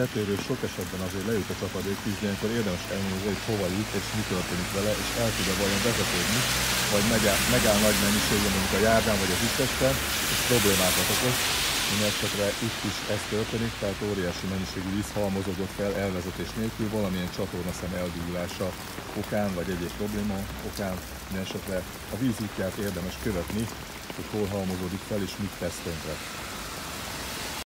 tetőről sok esetben azért lejut a csapadék de ilyenkor érdemes elnézni, hogy hova jut és mi történik vele, és el tud-e vajon vezetődni, vagy megáll, megáll nagy mennyiségben mondjuk a járdán vagy az ütesten, és problémákat okoz. Mindenesetre itt is ez történik, tehát óriási mennyiségű víz halmozódott fel elvezetés nélkül, valamilyen csatornaszem elduglása okán, vagy egyéb probléma okán. Mindenesetre a vízútját érdemes követni, hogy hol halmozódik fel és mit tesz tönkre.